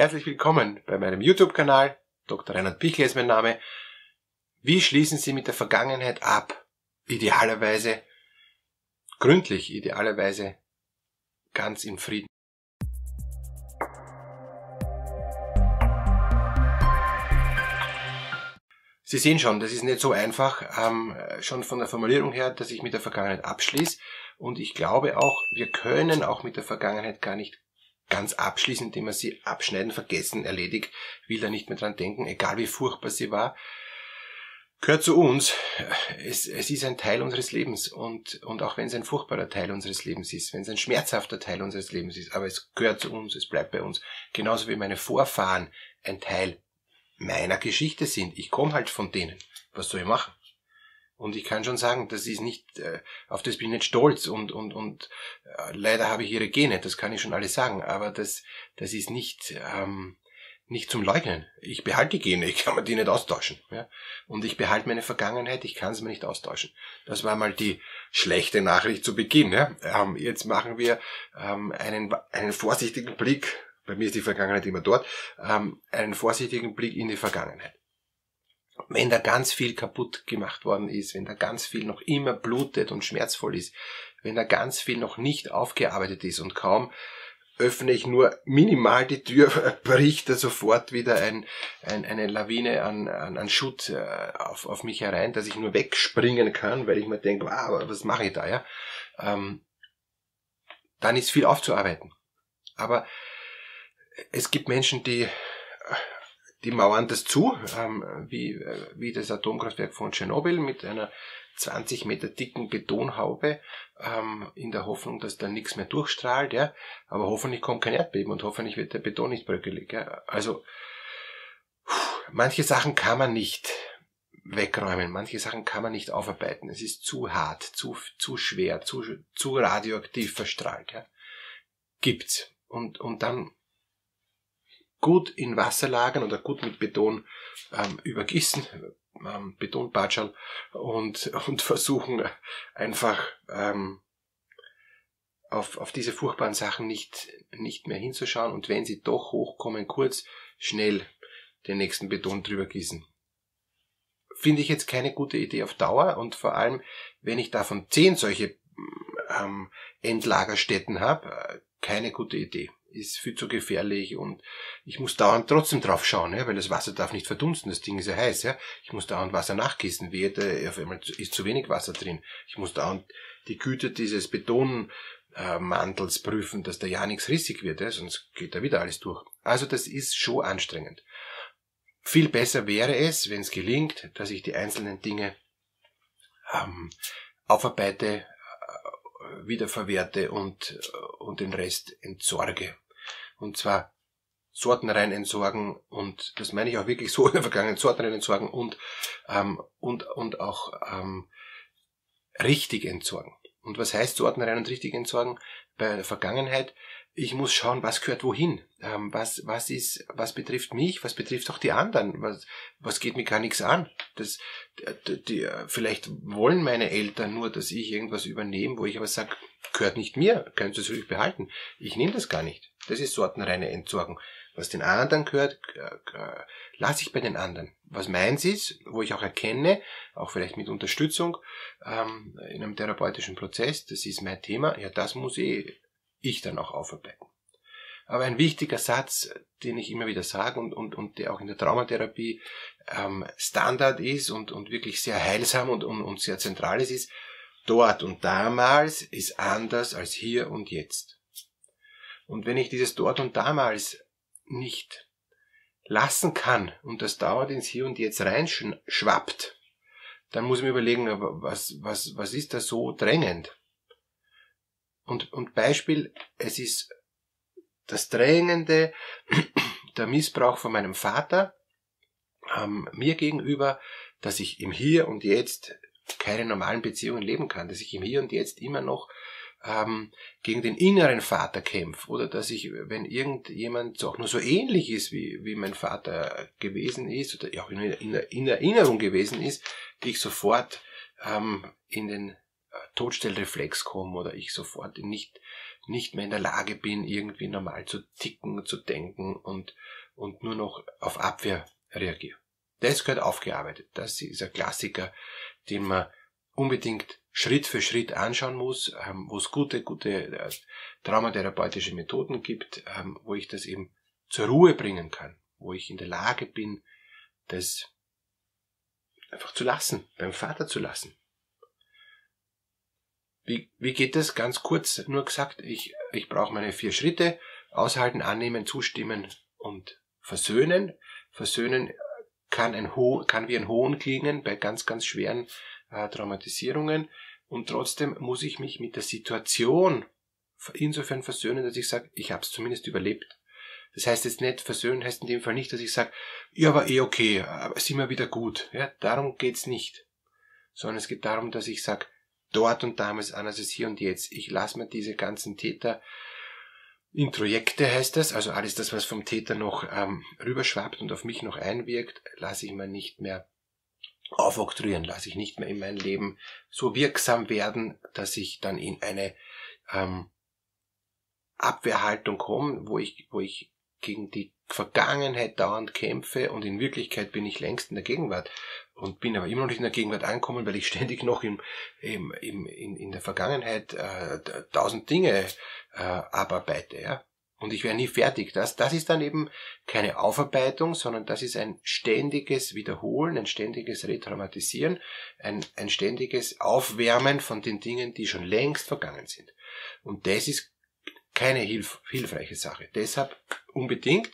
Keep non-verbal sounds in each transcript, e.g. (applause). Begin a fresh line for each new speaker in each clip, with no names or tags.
Herzlich willkommen bei meinem YouTube-Kanal. Dr. Reinhard Pichler ist mein Name. Wie schließen Sie mit der Vergangenheit ab? Idealerweise gründlich, idealerweise ganz im Frieden. Sie sehen schon, das ist nicht so einfach, ähm, schon von der Formulierung her, dass ich mit der Vergangenheit abschließe. Und ich glaube auch, wir können auch mit der Vergangenheit gar nicht ganz abschließen, indem wir sie abschneiden, vergessen, erledigt, will da nicht mehr dran denken, egal wie furchtbar sie war. Gehört zu uns. Es, es ist ein Teil unseres Lebens und, und auch wenn es ein furchtbarer Teil unseres Lebens ist, wenn es ein schmerzhafter Teil unseres Lebens ist, aber es gehört zu uns, es bleibt bei uns. Genauso wie meine Vorfahren ein Teil meiner Geschichte sind. Ich komme halt von denen. Was soll ich machen? Und ich kann schon sagen, das ist nicht, äh, auf das bin ich nicht stolz und, und, und äh, leider habe ich ihre Gene, das kann ich schon alles sagen, aber das, das ist nicht, ähm, nicht zum Leugnen. Ich behalte die Gene, (laughs) ich kann mir die nicht austauschen. Ja? Und ich behalte meine Vergangenheit, ich kann sie mir nicht austauschen. Das war mal die schlechte Nachricht zu Beginn. Ja? Ähm, jetzt machen wir ähm, einen, einen vorsichtigen Blick bei mir ist die Vergangenheit immer dort, ähm, einen vorsichtigen Blick in die Vergangenheit. Wenn da ganz viel kaputt gemacht worden ist, wenn da ganz viel noch immer blutet und schmerzvoll ist, wenn da ganz viel noch nicht aufgearbeitet ist und kaum öffne ich nur minimal die Tür, (laughs) bricht da sofort wieder ein, ein, eine Lawine an, an, an Schutt äh, auf, auf mich herein, dass ich nur wegspringen kann, weil ich mir denke, wow, was mache ich da, ja? Ähm, dann ist viel aufzuarbeiten. Aber es gibt Menschen, die, die mauern das zu, ähm, wie, wie das Atomkraftwerk von Tschernobyl mit einer 20 Meter dicken Betonhaube, ähm, in der Hoffnung, dass da nichts mehr durchstrahlt, ja. Aber hoffentlich kommt kein Erdbeben und hoffentlich wird der Beton nicht bröckelig, ja. Also, manche Sachen kann man nicht wegräumen, manche Sachen kann man nicht aufarbeiten. Es ist zu hart, zu, zu schwer, zu, zu radioaktiv verstrahlt, ja. Gibt's. Und, und dann gut in Wasser lagern oder gut mit Beton ähm, übergießen, ähm, Betonpatschern und, (laughs) und versuchen einfach ähm, auf, auf diese furchtbaren Sachen nicht, nicht mehr hinzuschauen und wenn sie doch hochkommen, kurz, schnell den nächsten Beton drüber gießen. Finde ich jetzt keine gute Idee auf Dauer und vor allem, wenn ich davon zehn solche ähm, Endlagerstätten habe, äh, keine gute Idee ist viel zu gefährlich und ich muss dauernd trotzdem drauf schauen, ja, weil das Wasser darf nicht verdunsten, das Ding ist ja heiß, ja. Ich muss dauernd Wasser nachgießen, wie auf einmal ist zu wenig Wasser drin. Ich muss dauernd die Güte dieses Betonmantels prüfen, dass da ja nichts rissig wird, ja, sonst geht da wieder alles durch. Also das ist schon anstrengend. Viel besser wäre es, wenn es gelingt, dass ich die einzelnen Dinge ähm, aufarbeite, wiederverwerte und, und den Rest entsorge. Und zwar sortenrein entsorgen und das meine ich auch wirklich so in der Vergangenheit, sortenrein entsorgen und, ähm, und, und auch ähm, richtig entsorgen. Und was heißt sortenrein und richtig entsorgen? Bei der Vergangenheit ich muss schauen, was gehört wohin, ähm, was, was ist, was betrifft mich, was betrifft auch die anderen, was, was geht mir gar nichts an. Das, die, die, vielleicht wollen meine Eltern nur, dass ich irgendwas übernehme, wo ich aber sage, gehört nicht mir, könnt ihr es ruhig behalten. Ich nehme das gar nicht. Das ist sortenreine Entsorgung. Was den anderen gehört, lasse ich bei den anderen. Was meins ist, wo ich auch erkenne, auch vielleicht mit Unterstützung ähm, in einem therapeutischen Prozess, das ist mein Thema, ja, das muss ich ich dann auch aufarbeiten. Aber ein wichtiger Satz, den ich immer wieder sage und, und, und der auch in der Traumatherapie ähm, Standard ist und, und wirklich sehr heilsam und, und, und sehr zentral ist, ist, dort und damals ist anders als hier und jetzt. Und wenn ich dieses dort und damals nicht lassen kann und das dauert ins Hier und Jetzt reinschwappt, dann muss ich mir überlegen, was, was, was ist da so drängend? Und, und Beispiel, es ist das Drängende, (clears throat) der Missbrauch von meinem Vater ähm, mir gegenüber, dass ich im Hier und Jetzt keine normalen Beziehungen leben kann, dass ich im Hier und Jetzt immer noch ähm, gegen den inneren Vater kämpfe oder dass ich, wenn irgendjemand auch nur so ähnlich ist, wie, wie mein Vater gewesen ist oder auch in, in, in Erinnerung gewesen ist, die ich sofort ähm, in den Todstellreflex komme oder ich sofort nicht, nicht mehr in der Lage bin, irgendwie normal zu ticken, zu denken und, und nur noch auf Abwehr reagiere. Das gehört aufgearbeitet. Das ist ein Klassiker, den man unbedingt Schritt für Schritt anschauen muss, ähm, wo es gute, gute äh, traumatherapeutische Methoden gibt, ähm, wo ich das eben zur Ruhe bringen kann, wo ich in der Lage bin, das einfach zu lassen, beim Vater zu lassen. Wie, wie geht das? Ganz kurz nur gesagt, ich, ich brauche meine vier Schritte, aushalten, annehmen, zustimmen und versöhnen. Versöhnen kann, ein Ho kann wie ein Hohn klingen bei ganz, ganz schweren äh, Traumatisierungen. Und trotzdem muss ich mich mit der Situation insofern versöhnen, dass ich sage, ich habe es zumindest überlebt. Das heißt jetzt nicht, versöhnen heißt in dem Fall nicht, dass ich sage, ja, war eh okay, aber sind wir wieder gut. Ja, darum geht's nicht. Sondern es geht darum, dass ich sage, dort und damals, anders als hier und jetzt. Ich lasse mir diese ganzen Täter Introjekte heißt das, also alles das, was vom Täter noch ähm, rüberschwappt und auf mich noch einwirkt, lasse ich mir nicht mehr aufoktroyieren, lasse ich nicht mehr in mein Leben so wirksam werden, dass ich dann in eine ähm, Abwehrhaltung komme, wo ich, wo ich gegen die Vergangenheit dauernd kämpfe und in Wirklichkeit bin ich längst in der Gegenwart und bin aber immer noch nicht in der Gegenwart angekommen, weil ich ständig noch im, im, im, in, in der Vergangenheit äh, tausend Dinge äh, abarbeite. Ja? Und ich wäre nie fertig. Das, das ist dann eben keine Aufarbeitung, sondern das ist ein ständiges Wiederholen, ein ständiges Retraumatisieren, ein, ein ständiges Aufwärmen von den Dingen, die schon längst vergangen sind. Und das ist keine hilf hilfreiche Sache. Deshalb unbedingt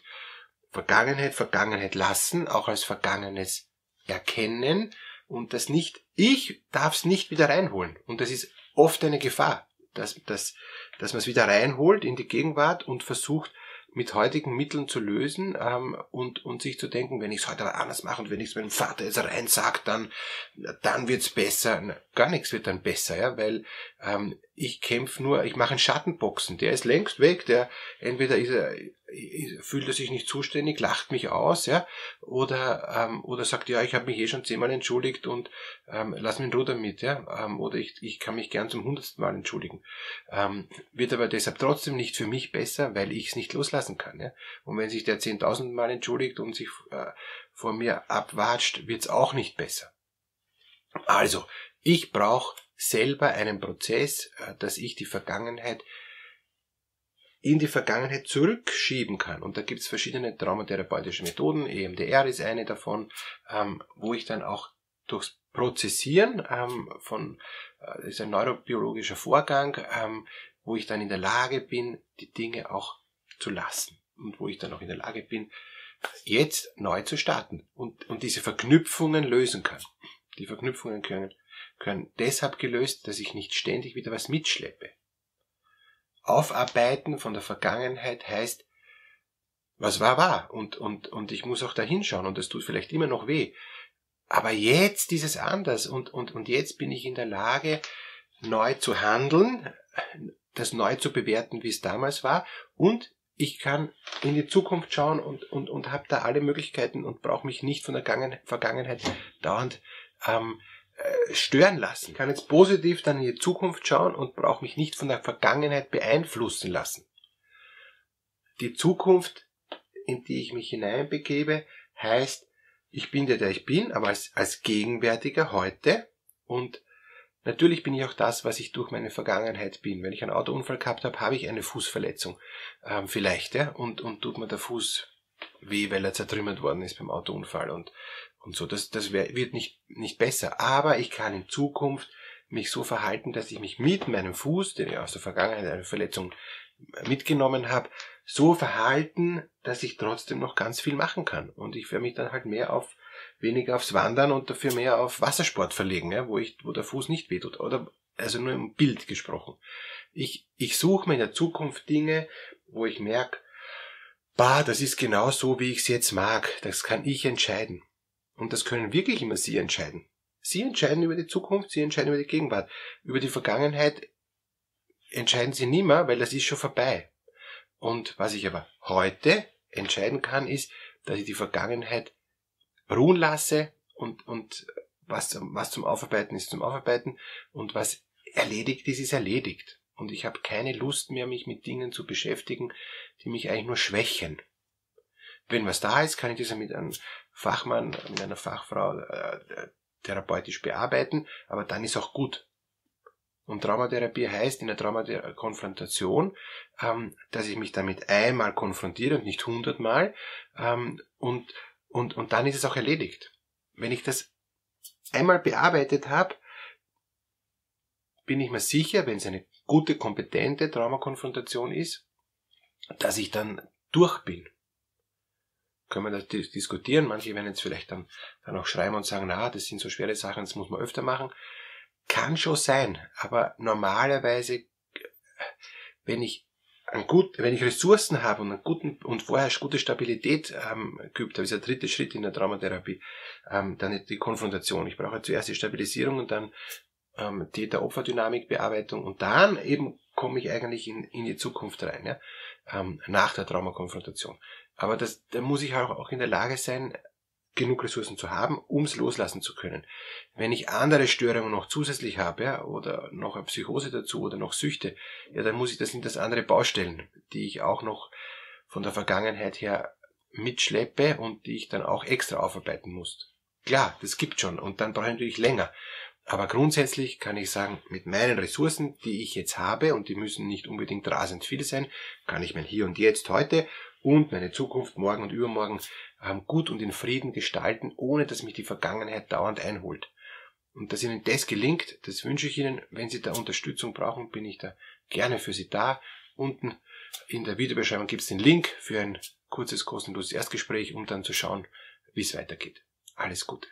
Vergangenheit, Vergangenheit lassen, auch als Vergangenes erkennen und das nicht, ich darf es nicht wieder reinholen. Und das ist oft eine Gefahr, dass, dass, dass man es wieder reinholt in die Gegenwart und versucht, mit heutigen Mitteln zu lösen ähm, und, und sich zu denken, wenn ich es heute aber anders mache und wenn ich es meinem Vater jetzt rein sage, dann, dann wird's besser. Gar nichts wird dann besser, ja, weil ähm, ich kämpfe nur, ich mache einen Schattenboxen, der ist längst weg, der entweder ist er, fühlt er sich nicht zuständig, lacht mich aus, ja, oder ähm, oder sagt ja, ich habe mich eh schon zehnmal entschuldigt und ähm, lass mich in Ruhe damit, ja, ähm, oder ich, ich kann mich gern zum hundertsten Mal entschuldigen, ähm, wird aber deshalb trotzdem nicht für mich besser, weil ich es nicht loslassen kann, ja, und wenn sich der zehntausend Mal entschuldigt und sich äh, vor mir abwatscht, wird's auch nicht besser. Also ich brauche selber einen Prozess, äh, dass ich die Vergangenheit in die Vergangenheit zurückschieben kann. Und da gibt's verschiedene traumatherapeutische Methoden. EMDR ist eine davon, ähm, wo ich dann auch durchs Prozessieren ähm, von, äh, das ist ein neurobiologischer Vorgang, ähm, wo ich dann in der Lage bin, die Dinge auch zu lassen. Und wo ich dann auch in der Lage bin, jetzt neu zu starten und, und diese Verknüpfungen lösen kann. Die Verknüpfungen können können deshalb gelöst, dass ich nicht ständig wieder was mitschleppe. Aufarbeiten von der Vergangenheit heißt, was war, war. Und, und, und ich muss auch da hinschauen und das tut vielleicht immer noch weh. Aber jetzt ist es anders und, und, und jetzt bin ich in der Lage, neu zu handeln, das neu zu bewerten, wie es damals war und ich kann in die Zukunft schauen und, und, und habe da alle Möglichkeiten und brauche mich nicht von der Vergangenheit dauernd ähm, äh, stören lassen. Ich kann jetzt positiv dann in die Zukunft schauen und brauche mich nicht von der Vergangenheit beeinflussen lassen. Die Zukunft, in die ich mich hineinbegebe, heißt, ich bin der, der ich bin, aber als, als Gegenwärtiger heute und Natürlich bin ich auch das, was ich durch meine Vergangenheit bin. Wenn ich einen Autounfall gehabt habe, habe ich eine Fußverletzung. Ähm, vielleicht, ja, und, und tut mir der Fuß weh, weil er zertrümmert worden ist beim Autounfall. Und und so. Das, das wird nicht, nicht besser. Aber ich kann in Zukunft mich so verhalten, dass ich mich mit meinem Fuß, den ich aus der Vergangenheit eine Verletzung mitgenommen habe, so verhalten, dass ich trotzdem noch ganz viel machen kann. Und ich werde mich dann halt mehr auf weniger aufs Wandern und dafür mehr auf Wassersport verlegen, ja, wo ich, wo der Fuß nicht wehtut. Oder also nur im Bild gesprochen. Ich, ich suche mir in der Zukunft Dinge, wo ich merke, bah, das ist genau so, wie ich es jetzt mag. Das kann ich entscheiden. Und das können wirklich immer Sie entscheiden. Sie entscheiden über die Zukunft, Sie entscheiden über die Gegenwart. Über die Vergangenheit entscheiden Sie nie mehr, weil das ist schon vorbei. Und was ich aber heute entscheiden kann, ist, dass ich die Vergangenheit ruhen lasse und, und was, was zum Aufarbeiten ist zum Aufarbeiten und was erledigt ist, ist erledigt. Und ich habe keine Lust mehr, mich mit Dingen zu beschäftigen, die mich eigentlich nur schwächen. Wenn was da ist, kann ich das mit einem Fachmann, mit einer Fachfrau äh, therapeutisch bearbeiten, aber dann ist auch gut. Und Traumatherapie heißt in der Traumakonfrontation, ähm, dass ich mich damit einmal konfrontiere und nicht hundertmal ähm, und, und, und dann ist es auch erledigt. Wenn ich das einmal bearbeitet habe, bin ich mir sicher, wenn es eine gute, kompetente Traumakonfrontation ist, dass ich dann durch bin. Können wir das diskutieren. Manche werden jetzt vielleicht dann, dann auch schreiben und sagen, na, das sind so schwere Sachen, das muss man öfter machen. Kann schon sein, aber normalerweise, wenn ich ein gut, wenn ich Ressourcen habe und einen guten und vorher gute Stabilität ähm, geübt habe, ist der dritte Schritt in der Traumatherapie, ähm, dann die Konfrontation. Ich brauche zuerst die Stabilisierung und dann ähm, Täter-Opfer-Dynamik-Bearbeitung und dann eben komme ich eigentlich in, in die Zukunft rein, ja, ähm, nach der Traumakonfrontation. Aber das, da muss ich auch, in der Lage sein, genug Ressourcen zu haben, um es loslassen zu können. Wenn ich andere Störungen noch zusätzlich habe, ja, oder noch eine Psychose dazu oder noch Süchte, ja, dann muss ich, das sind das andere Baustellen, die ich auch noch von der Vergangenheit her mitschleppe und die ich dann auch extra aufarbeiten muss. Klar, das gibt schon und dann brauche ich natürlich länger. Aber grundsätzlich kann ich sagen, mit meinen Ressourcen, die ich jetzt habe, und die müssen nicht unbedingt rasend viel sein, kann ich mein Hier und Jetzt heute und meine Zukunft morgen und übermorgen ähm, gut und in Frieden gestalten, ohne dass mich die Vergangenheit dauernd einholt. Und dass Ihnen das gelingt, das wünsche ich Ihnen. Wenn Sie da Unterstützung brauchen, bin ich da gerne für Sie da. Unten in der Videobeschreibung gibt es den Link für ein kurzes kostenloses Erstgespräch, um dann zu schauen, wie es weitergeht. Alles Gute.